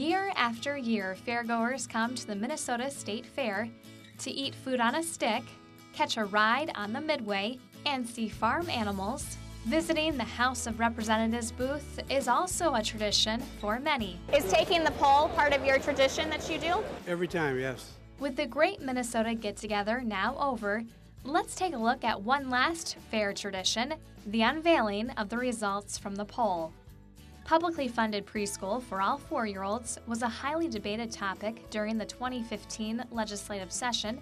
Year after year, fairgoers come to the Minnesota State Fair to eat food on a stick, catch a ride on the Midway, and see farm animals. Visiting the House of Representatives booth is also a tradition for many. Is taking the poll part of your tradition that you do? Every time, yes. With the Great Minnesota Get Together now over, let's take a look at one last fair tradition the unveiling of the results from the poll. Publicly funded preschool for all four year olds was a highly debated topic during the 2015 legislative session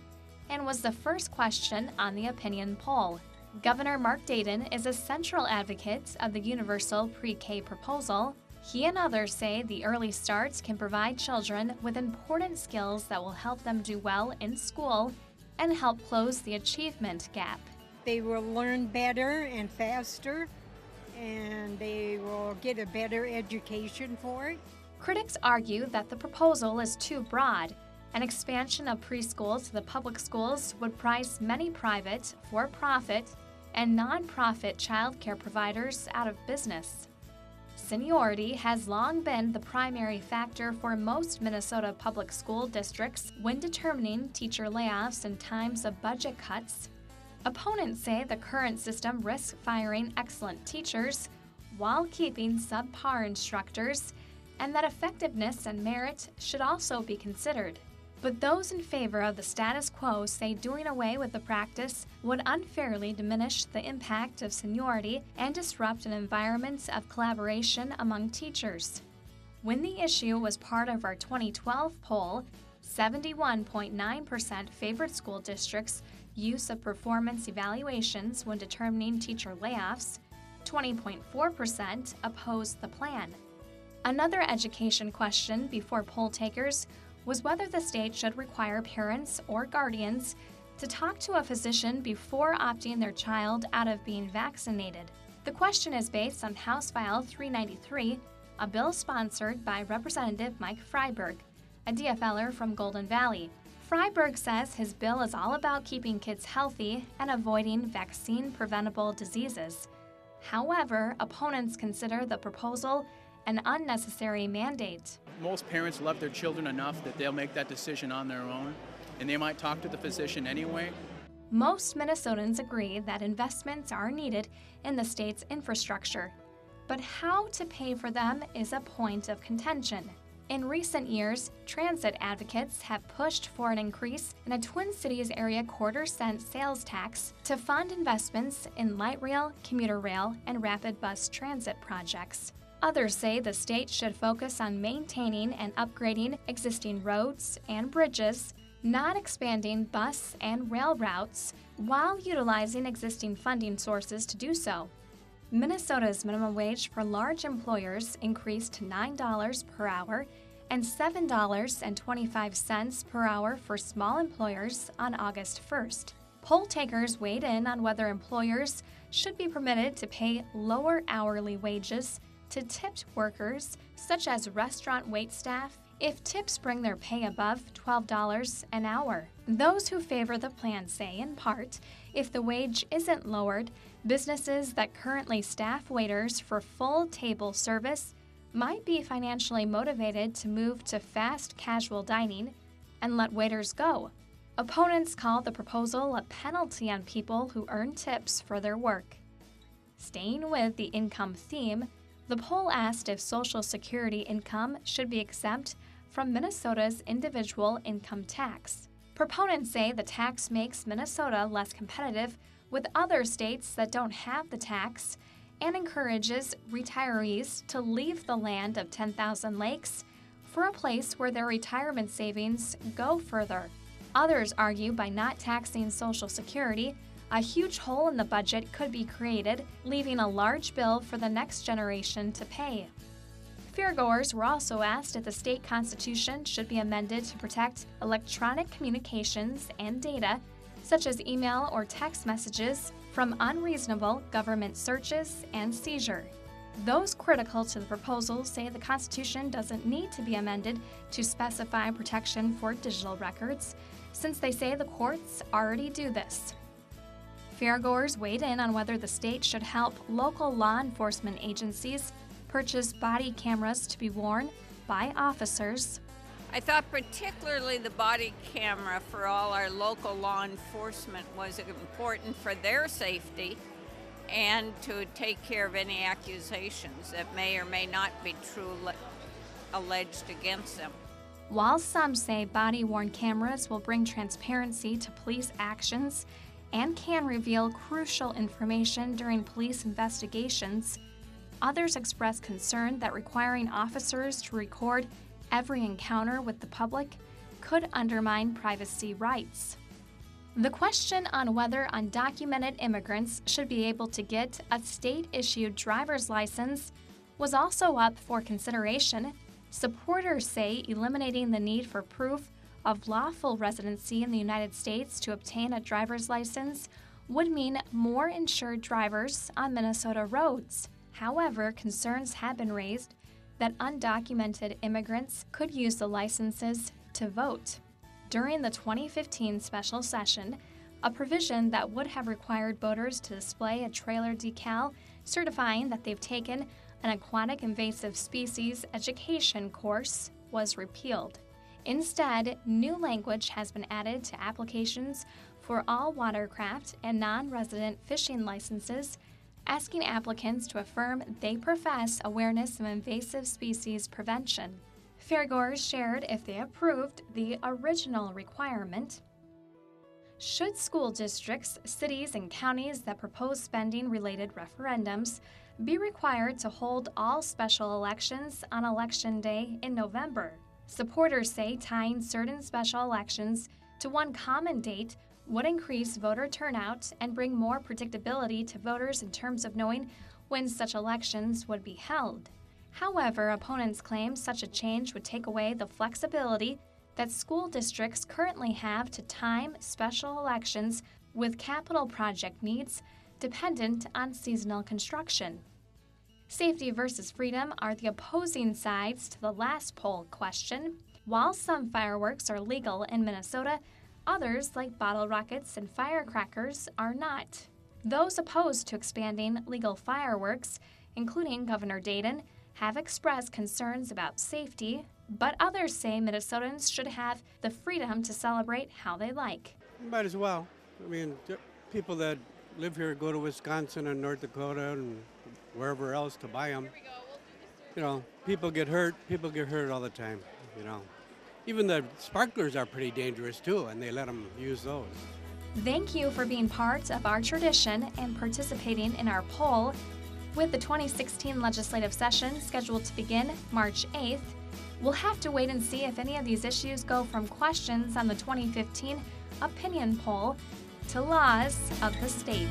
and was the first question on the opinion poll. Governor Mark Dayton is a central advocate of the universal pre K proposal. He and others say the early starts can provide children with important skills that will help them do well in school and help close the achievement gap. They will learn better and faster, and they will get a better education for it. Critics argue that the proposal is too broad. An expansion of preschool to the public schools would price many private, for profit, and nonprofit child care providers out of business. Seniority has long been the primary factor for most Minnesota public school districts when determining teacher layoffs in times of budget cuts. Opponents say the current system risks firing excellent teachers while keeping subpar instructors, and that effectiveness and merit should also be considered. But those in favor of the status quo say doing away with the practice would unfairly diminish the impact of seniority and disrupt an environment of collaboration among teachers. When the issue was part of our 2012 poll, 71.9% favored school districts' use of performance evaluations when determining teacher layoffs, 20.4% opposed the plan. Another education question before poll takers was whether the state should require parents or guardians to talk to a physician before opting their child out of being vaccinated. The question is based on House File 393, a bill sponsored by Representative Mike Freiberg, a DFLer from Golden Valley. Freiberg says his bill is all about keeping kids healthy and avoiding vaccine preventable diseases. However, opponents consider the proposal an unnecessary mandate. Most parents love their children enough that they'll make that decision on their own, and they might talk to the physician anyway. Most Minnesotans agree that investments are needed in the state's infrastructure, but how to pay for them is a point of contention. In recent years, transit advocates have pushed for an increase in a Twin Cities area quarter cent sales tax to fund investments in light rail, commuter rail, and rapid bus transit projects. Others say the state should focus on maintaining and upgrading existing roads and bridges, not expanding bus and rail routes, while utilizing existing funding sources to do so. Minnesota's minimum wage for large employers increased to $9 per hour and $7.25 per hour for small employers on August 1st. Poll takers weighed in on whether employers should be permitted to pay lower hourly wages to tipped workers, such as restaurant waitstaff, if tips bring their pay above $12 an hour. Those who favor the plan say, in part, if the wage isn't lowered, businesses that currently staff waiters for full table service might be financially motivated to move to fast casual dining and let waiters go. Opponents call the proposal a penalty on people who earn tips for their work. Staying with the income theme, the poll asked if Social Security income should be exempt from Minnesota's individual income tax. Proponents say the tax makes Minnesota less competitive with other states that don't have the tax and encourages retirees to leave the land of 10,000 lakes for a place where their retirement savings go further. Others argue by not taxing Social Security, a huge hole in the budget could be created, leaving a large bill for the next generation to pay. Fairgoers were also asked if the state constitution should be amended to protect electronic communications and data, such as email or text messages, from unreasonable government searches and seizure. Those critical to the proposal say the Constitution doesn't need to be amended to specify protection for digital records, since they say the courts already do this. Fairgoers weighed in on whether the state should help local law enforcement agencies purchase body cameras to be worn by officers. I thought particularly the body camera for all our local law enforcement was important for their safety and to take care of any accusations that may or may not be true alleged against them. While some say body worn cameras will bring transparency to police actions and can reveal crucial information during police investigations, others express concern that requiring officers to record every encounter with the public could undermine privacy rights. The question on whether undocumented immigrants should be able to get a state issued driver's license was also up for consideration Supporters say eliminating the need for proof of lawful residency in the United States to obtain a driver's license would mean more insured drivers on Minnesota roads. However, concerns have been raised that undocumented immigrants could use the licenses to vote. During the 2015 special session, a provision that would have required voters to display a trailer decal certifying that they've taken an aquatic invasive species education course was repealed. Instead, new language has been added to applications for all watercraft and non resident fishing licenses, asking applicants to affirm they profess awareness of invasive species prevention. Fairgoers shared if they approved the original requirement. Should school districts, cities, and counties that propose spending related referendums be required to hold all special elections on Election Day in November. Supporters say tying certain special elections to one common date would increase voter turnout and bring more predictability to voters in terms of knowing when such elections would be held. However, opponents claim such a change would take away the flexibility that school districts currently have to time special elections with capital project needs dependent on seasonal construction. Safety versus freedom are the opposing sides to the last poll question. While some fireworks are legal in Minnesota, others, like bottle rockets and firecrackers, are not. Those opposed to expanding legal fireworks, including Governor Dayton, have expressed concerns about safety, but others say Minnesotans should have the freedom to celebrate how they like. Might as well. I mean, people that live here go to Wisconsin and North Dakota and wherever else to buy them. You know, people get hurt. People get hurt all the time. You know, even the sparklers are pretty dangerous too, and they let them use those. Thank you for being part of our tradition and participating in our poll. With the 2016 legislative session scheduled to begin March 8th, we'll have to wait and see if any of these issues go from questions on the 2015 opinion poll to laws of the state.